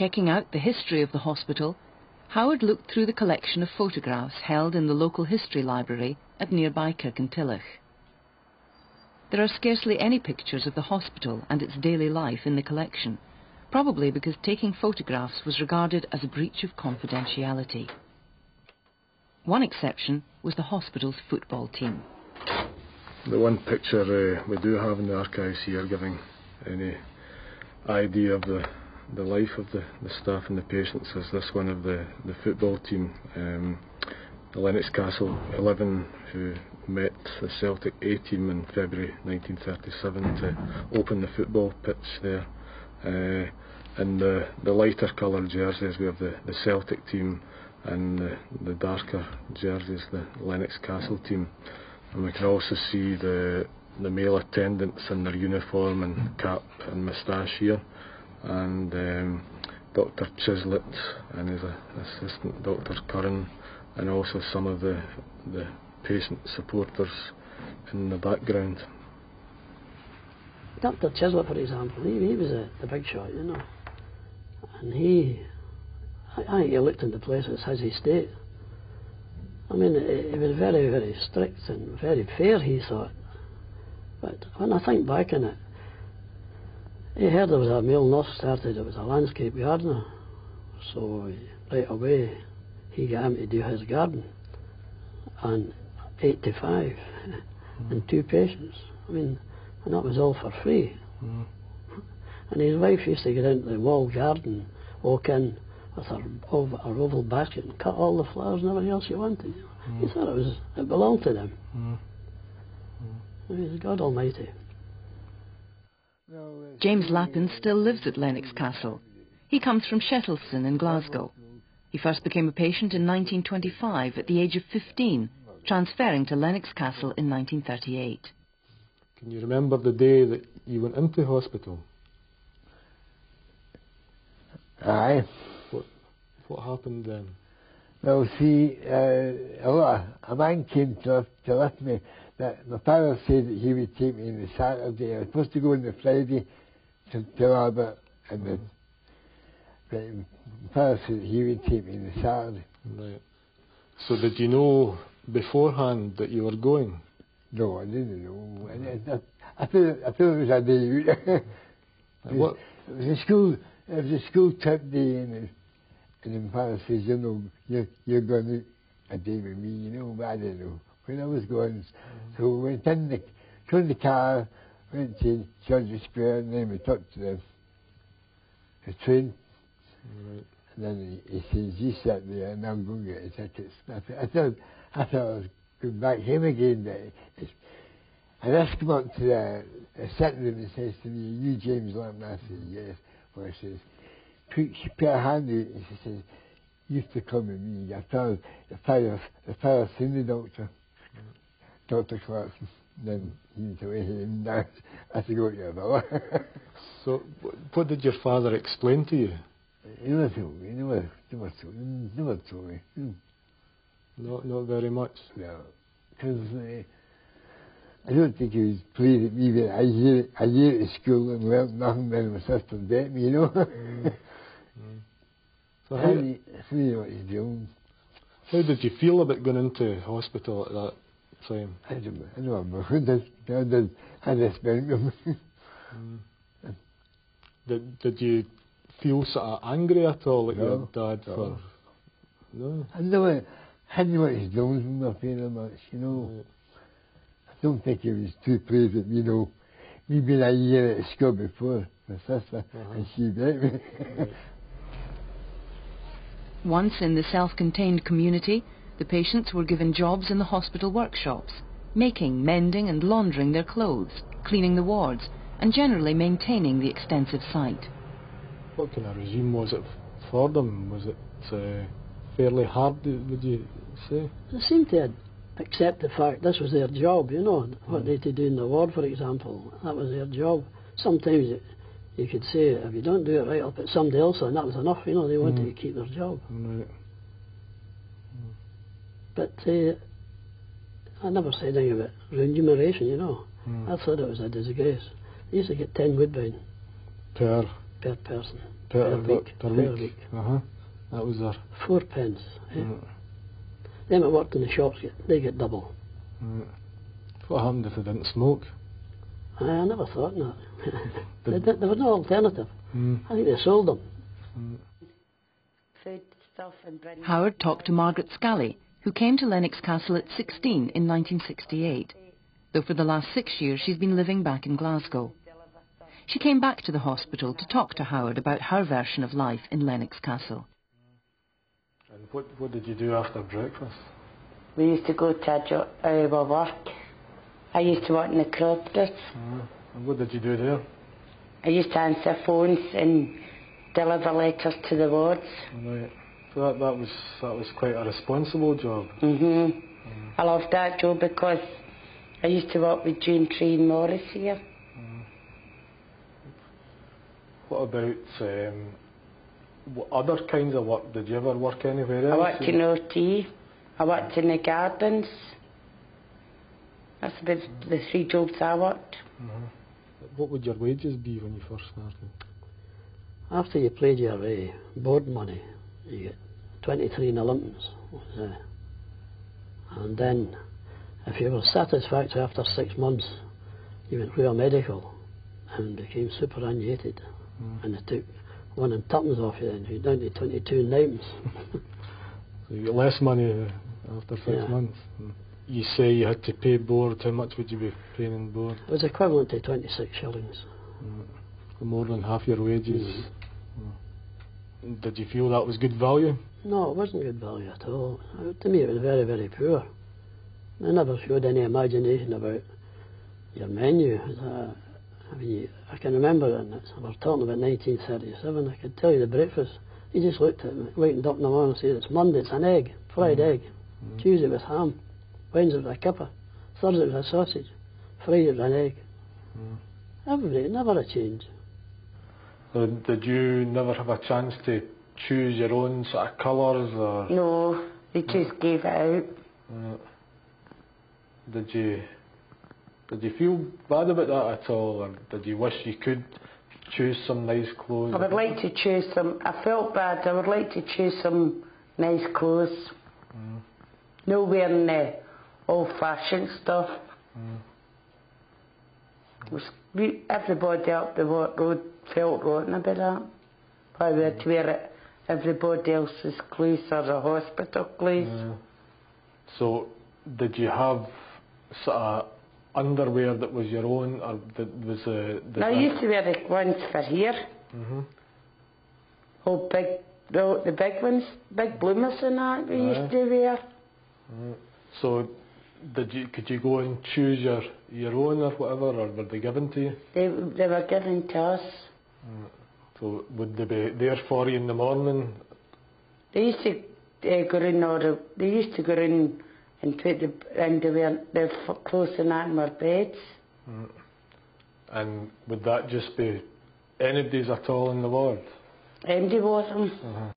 checking out the history of the hospital, Howard looked through the collection of photographs held in the local history library at nearby Kirkintilloch. There are scarcely any pictures of the hospital and its daily life in the collection, probably because taking photographs was regarded as a breach of confidentiality. One exception was the hospital's football team. The one picture uh, we do have in the archives here giving any idea of the, the life of the, the staff and the patients is this one of the, the football team, um, the Lennox Castle 11, who met the Celtic A team in February 1937 to open the football pitch there. Uh, in the, the lighter coloured jerseys, we have the, the Celtic team, and the, the darker jerseys, the Lennox Castle team. And we can also see the the male attendants in their uniform and cap and moustache here, and um, Dr. Chislett and his assistant Dr. Curran, and also some of the the patient supporters in the background. Dr. Chislett, for example, he, he was a, the big shot, you know, and he, I, I think he looked into places as he stayed. I mean, he was very, very strict and very fair, he thought. But when I think back on it, he heard there was a male nurse started, it was a landscape gardener. So right away he got him to do his garden. And 85 mm. and two patients. I mean, and that was all for free. Mm. And his wife used to get into the wall garden, walk in with her oval, her oval basket and cut all the flowers and everything else she wanted. Mm. He thought it was it belonged to them. Mm. He's God Almighty. James Lappin still lives at Lennox Castle. He comes from Shettleston in Glasgow. He first became a patient in 1925 at the age of 15, transferring to Lennox Castle in 1938. Can you remember the day that you went into hospital? Aye. What, what happened then? Well, see, uh, a, a man came to, to lift me that my father said that he would take me on the Saturday. I was supposed to go on the Friday to, to Albert, and the, father said that he would take me on the Saturday. Right. So did you know beforehand that you were going? No, I didn't know. I, I, I, thought, I thought it was a day out. what? It was a school, it was a school trip day, and, and my father says, you know, you're, you're going a day with me, you know, but I didn't know when I was going. So we went in the, turned the car, went to George's Square, and then we took to the, the train. Right. And then he, he says, you sit there and I'm going to get the tickets. I, th- I, thought, I thought I was going back home again. But and I come up to the, the sitting room and says to me, you James Lamb? I said, yes. Well, he says, put, put her hand out and she says, you have to come with me. I told the father, the father seen the doctor. Dr. Clarkson. Then he away and I had to go to your brother. so, what did your father explain to you? He never told me. He never, never told me. Never told me. Hmm. Not, not very much. No, because uh, I don't think he was pleased at me that I year, a year at school and learnt nothing. Then my sister bet me, you know. mm. Mm. So how, see what. How did you feel about going into hospital at that been Did, did you feel sort of angry at all at no, your dad no. for? No. I know I hadn't what he's doing with my very much, you know. Right. I don't think he was too pleased with, you know, me being a year at school before my sister, uh-huh. and she bet me. right. Once in the self-contained community, the patients were given jobs in the hospital workshops, making, mending and laundering their clothes, cleaning the wards, and generally maintaining the extensive site. What kind of regime was it for them? Was it uh, fairly hard, would you say? They seemed to accept the fact this was their job, you know, what mm. they had to do in the ward, for example. That was their job. Sometimes it, you could say, if you don't do it right, I'll put somebody else on. That was enough, you know, they wanted mm. to keep their job. Right. But uh, I never said anything about remuneration, you know. Mm. I thought it was a disgrace. They used to get 10 woodbine. Per? per person. Per, Per week. Per Per week. week. Uh huh. That was their. Four pence. eh? Mm. Them that worked in the shops, get, they get double. Mm. What happened if they didn't smoke? I, I never thought that. there, Did- there there was no alternative. Mm. I think they sold them. Mm. food stuff and bring Howard talked to Margaret Scally, who came to Lennox Castle at 16 in 1968, though for the last six years she's been living back in Glasgow. She came back to the hospital to talk to Howard about her version of life in Lennox Castle. And what what did you do after breakfast? We used to go to a jo- our work. I used to work in the cooperatives. Uh, and what did you do there? I used to answer phones and deliver letters to the wards. Right. So that that was that was quite a responsible job. hmm I loved that job because I used to work with June Tree and Morris here. What about um, what other kinds of work? Did you ever work anywhere else? I else? worked in OT. I worked in the gardens. That's about the three jobs I worked. Mhm. What would your wages be when you first started? After you played your uh, board money, you get 23 in Olympians. Uh, and then, if you were satisfactory after six months, you went through a medical and became superannuated. Mm. And they took one and tuppence off you then, you're down to 22 names. So you get less money uh, after six Yeah. months. Mm. You say you had to pay board. How much would you be paying in board? it was equivalent to 26 shillings. Mm. More than half your wages. Mm. Did you feel that was good value? No, it wasn't good value at all. To me, it was very, very poor. They never showed any imagination about your menu. Uh, I mean, I can remember, and we're talking about 1937, I could tell you the breakfast. He just looked at me, wakened up in the morning and said, it's Monday, it's an egg, fried Mm. egg. Tuesday was ham. Wednesday was a kipper. Thursday was a sausage. Friday was an egg. Mm. Every day, never a change. Did you never have a chance to choose your own sort of colours or? No, they just gave it out. Uh, did you did you feel bad about that at all, or did you wish you could choose some nice clothes? I would like to choose some. I felt bad. I would like to choose some nice clothes. Mm. No wearing the old-fashioned stuff. Mm. It was, we, everybody up the road felt rotten about that. We had to wear it, everybody else's clothes or the hospital clothes. Uh, so did you have sort of underwear that was your own, or that was uh, did Now, I used to wear the ones for here. hmm Oh, big, the, the big ones, big bloomers and that we Aye. used to wear. So did you could you go and choose your your own or whatever, or were they given to you? They, they were given to us. Mm. So would they be there for you in the morning? They used to uh, go in or the, they used to go in and put the and they were f- clothes in that in our beds. Mm. And would that just be anybody's at all in the ward? Empty was them.